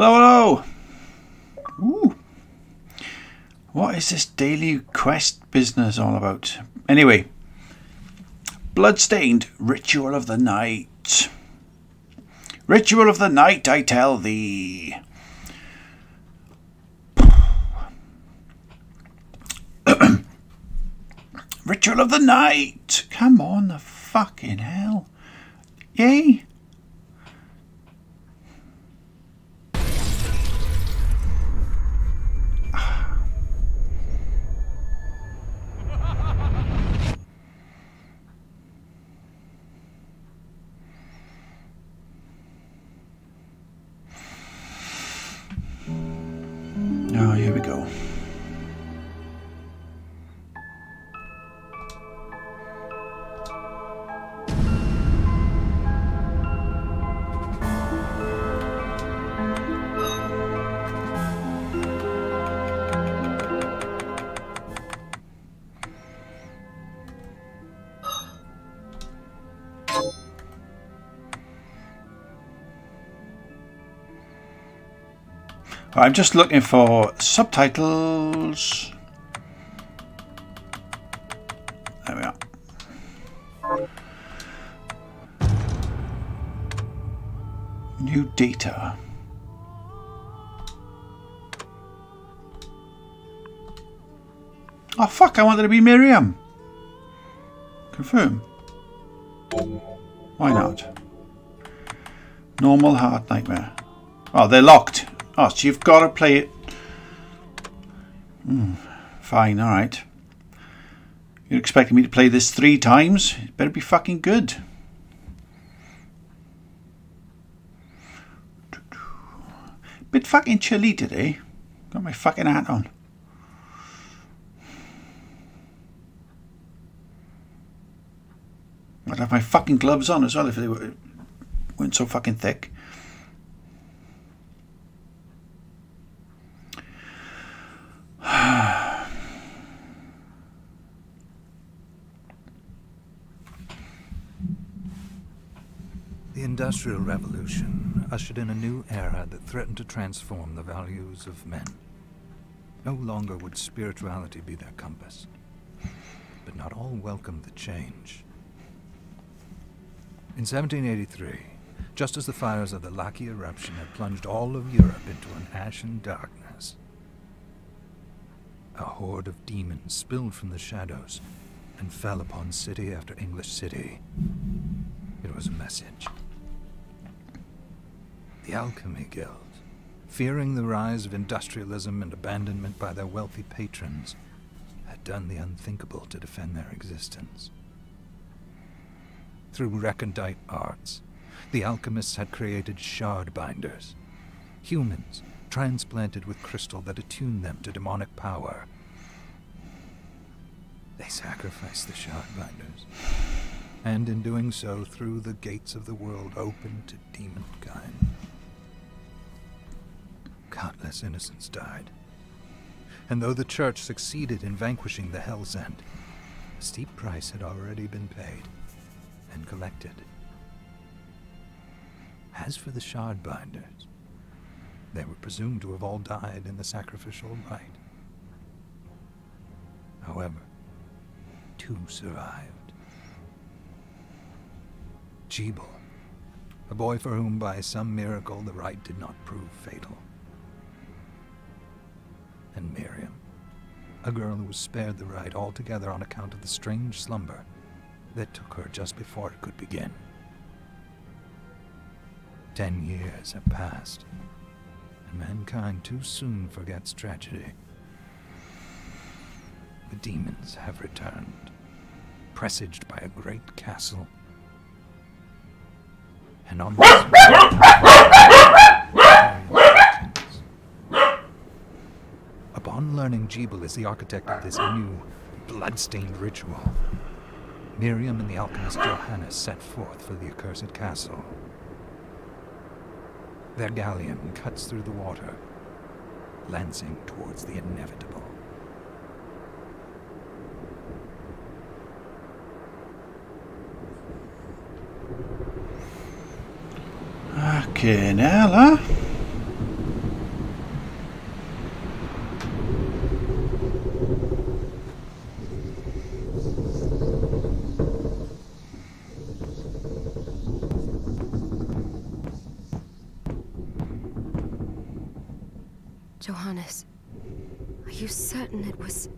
Hello, hello. Ooh. What is this daily quest business all about? Anyway, Bloodstained Ritual of the Night. Ritual of the Night, I tell thee. Ritual of the Night. Come on, the fucking hell. Yay. I'm just looking for subtitles. There we are. New data. Oh fuck, I wanted to be Miriam. Confirm. Why not? Normal hard nightmare. Oh, they're locked. Oh, so you've got to play it. Mm, fine, alright. You're expecting me to play this three times? It better be fucking good. Bit fucking chilly today. Got my fucking hat on. I'd have my fucking gloves on as well if they were, weren't so fucking thick. The Industrial Revolution ushered in a new era that threatened to transform the values of men. No longer would spirituality be their compass. But not all welcomed the change. In 1783, just as the fires of the Laki eruption had plunged all of Europe into an ashen darkness, a horde of demons spilled from the shadows and fell upon city after English city. It was a message. The Alchemy Guild, fearing the rise of industrialism and abandonment by their wealthy patrons, had done the unthinkable to defend their existence. Through recondite arts, the alchemists had created shard binders, humans transplanted with crystal that attuned them to demonic power. They sacrificed the shard binders, and in doing so threw the gates of the world open to demonkind. Countless innocents died. And though the church succeeded in vanquishing the Hell's End, a steep price had already been paid and collected. As for the shard binders, they were presumed to have all died in the sacrificial rite. However, two survived. Gebel, a boy for whom by some miracle the rite did not prove fatal. And Miriam, a girl who was spared the ride altogether on account of the strange slumber that took her just before it could begin. Ten years have passed, and mankind too soon forgets tragedy. The demons have returned, presaged by a great castle. And on this Upon learning is the architect of this new, blood-stained ritual, Miriam and the alchemist Johannes set forth for the accursed castle. Their galleon cuts through the water, lancing towards the inevitable. Fucking hell, huh? Johannes, are you certain it was...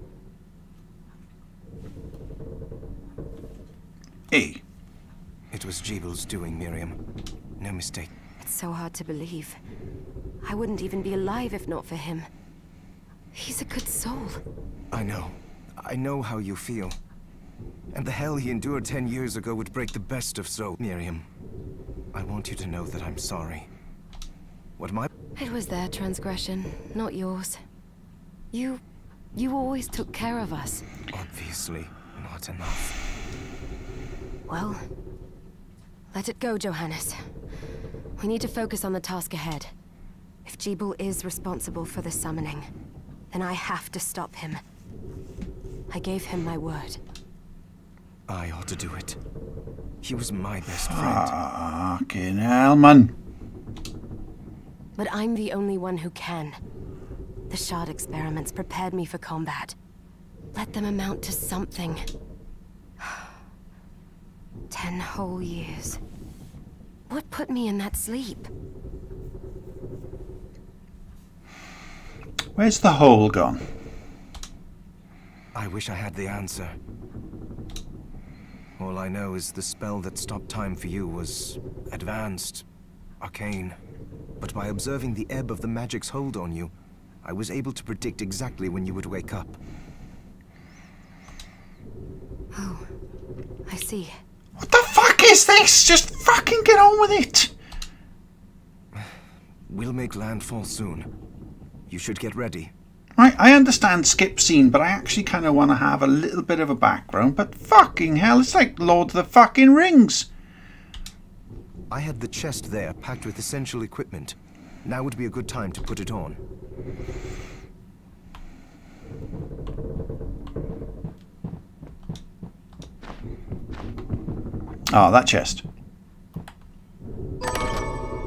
E. It was Gebel's doing, Miriam. No mistake. It's so hard to believe. I wouldn't even be alive if not for him. He's a good soul. I know. I know how you feel. And the hell he endured ten years ago would break the best of so, Miriam. I want you to know that I'm sorry. What my... It was their transgression, not yours. You... you always took care of us. Obviously, not enough. Well, let it go, Johannes. We need to focus on the task ahead. If Gebel is responsible for the summoning, then I have to stop him. I gave him my word. I ought to do it. He was my best friend. Ah, fucking hell, man. But I'm the only one who can. The shard experiments prepared me for combat. Let them amount to something. Ten whole years. What put me in that sleep? Where's the hole gone? I wish I had the answer. All I know is the spell that stopped time for you was advanced, arcane. But by observing the ebb of the magic's hold on you, I was able to predict exactly when you would wake up. Oh, I see. What the fuck is this? Just fucking get on with it. We'll make landfall soon. You should get ready. Right, I understand skip scene, but I actually kind of want to have a little bit of a background. But fucking hell, it's like Lord of the fucking Rings. I had the chest there packed with essential equipment. Now would be a good time to put it on. Ah, that chest.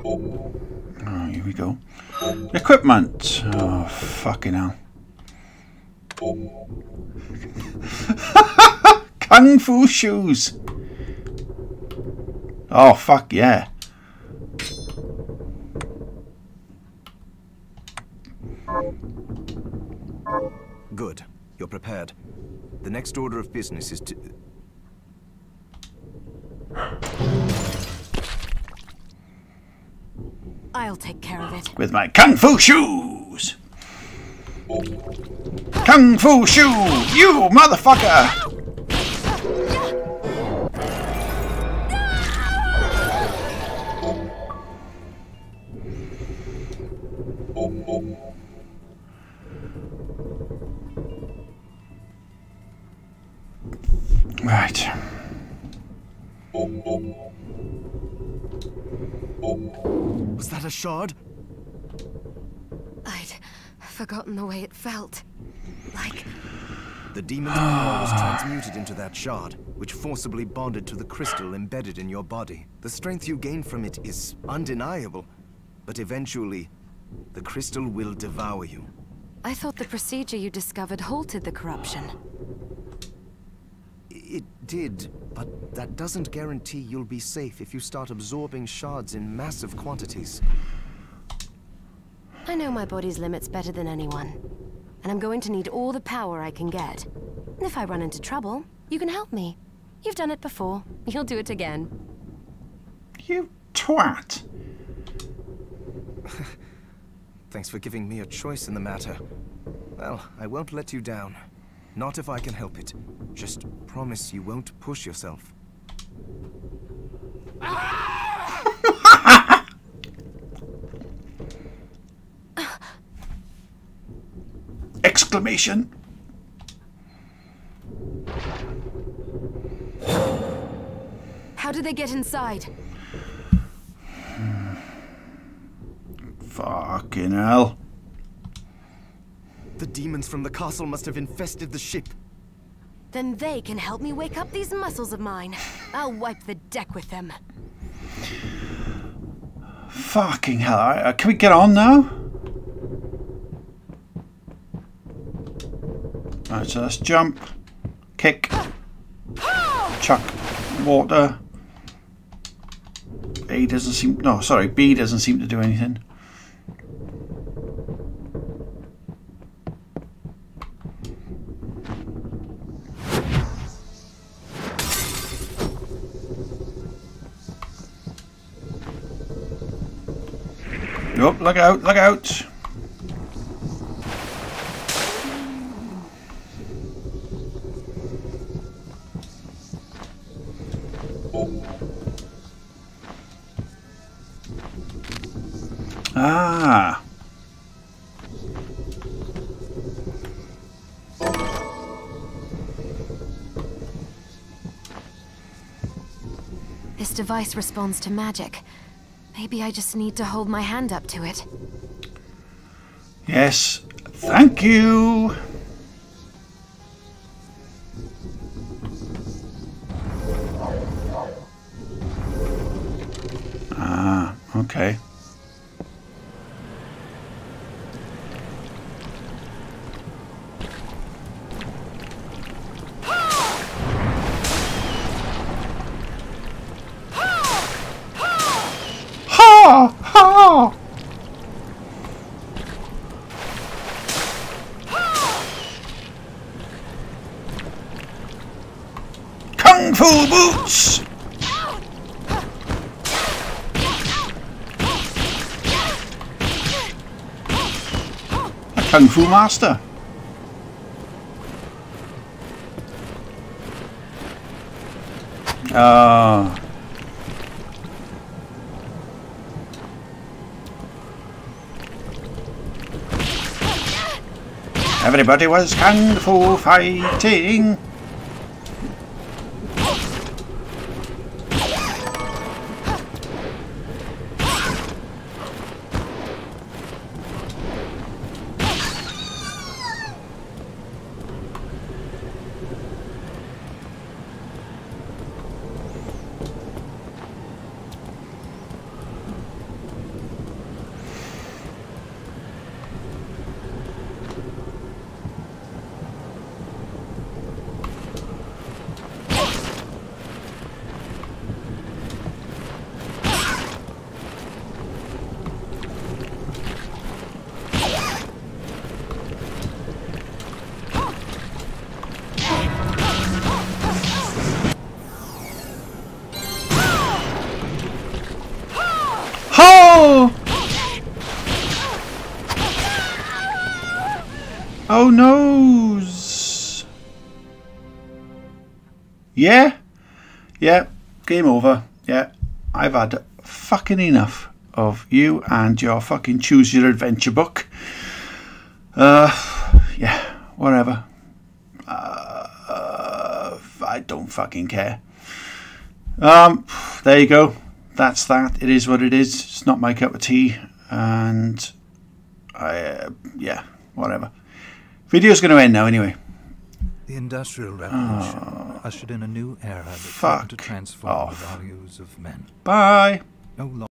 Oh, here we go. Equipment. Oh, fucking hell. Kung Fu shoes. Oh, fuck yeah. Good. You're prepared. The next order of business is to... I'll take care of it. With my Kung Fu shoes. Kung Fu shoe, you motherfucker! Shard? I'd forgotten the way it felt. Like, The demon's power was transmuted into that shard, which forcibly bonded to the crystal embedded in your body. The strength you gain from it is undeniable, but eventually, the crystal will devour you. I thought the procedure you discovered halted the corruption. It did, but that doesn't guarantee you'll be safe if you start absorbing shards in massive quantities. I know my body's limits better than anyone. And I'm going to need all the power I can get. And if I run into trouble, you can help me. You've done it before. You'll do it again. You twat. Thanks for giving me a choice in the matter. Well, I won't let you down. Not if I can help it. Just promise you won't push yourself. Ah! Exclamation. How did they get inside? Fucking hell. The demons from the castle must have infested the ship. Then they can help me wake up these muscles of mine. I'll wipe the deck with them. Fucking hell. All right, uh, can we get on now? So let's jump, kick, chuck, water. A doesn't seem, no, sorry, B doesn't seem to do anything. Nope, look out, look out. Ah. This device responds to magic. Maybe I just need to hold my hand up to it. Yes. Thank you. Ah, okay. Kung Fu Boots! A Kung Fu Master. Ah. Everybody was Kung Fu fighting. Noes. Yeah? Yeah, game over. Yeah, I've had fucking enough of you and your fucking choose your adventure book. Uh, yeah, whatever. Uh, I don't fucking care. Um, there you go. That's that. It is what it is. It's not my cup of tea, and I, uh, yeah, whatever. Video's going to end now anyway. The Industrial Revolution ah. ushered in a new era that Fuck to transform off. the values of men. Bye. No